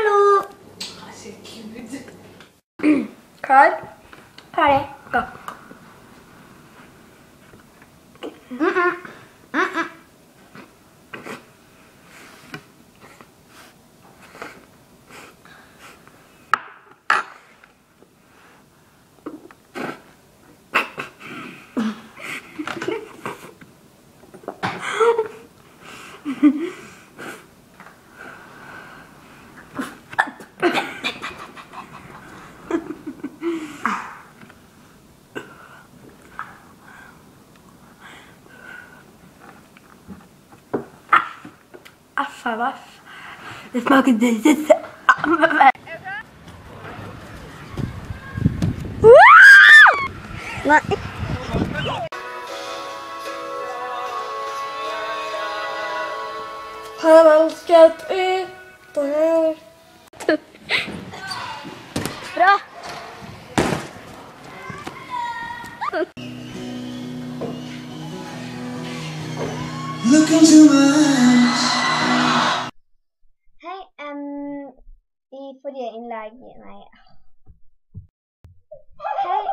Hallo! Oh, cute. Party. Go. Mm -mm. Smaker dødsett. Nei. Har elsket utover Bra. Look into my eyes. But yeah, in like, yeah, like. Hey.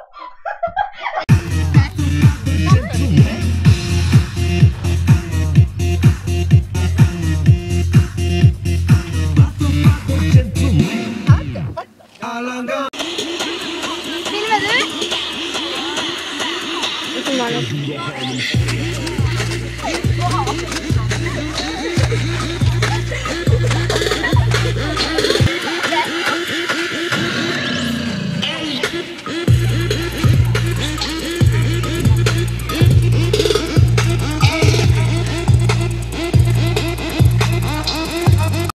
Bilmedi.